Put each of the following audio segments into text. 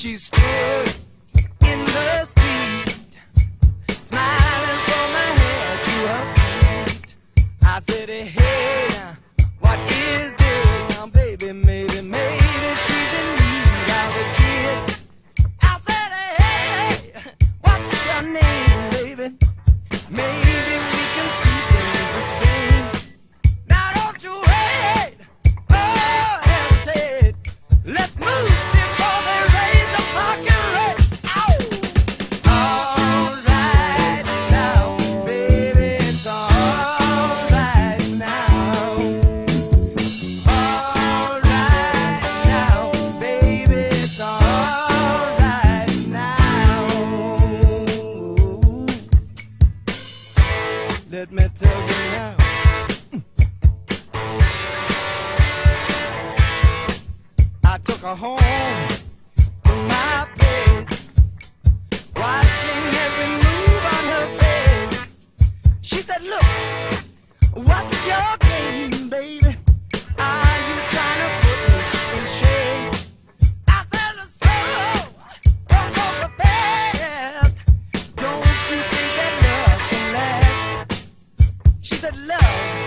she's scared. admit till you now. I took her home to my place, watching every move on her face. She said, Look, what's your game? Said love.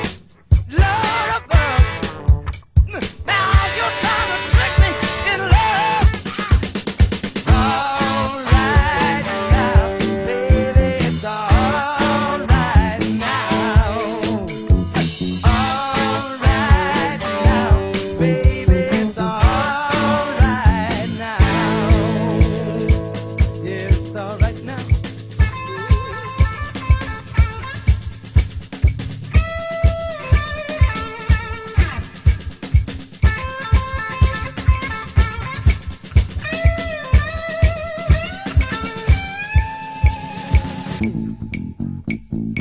うん。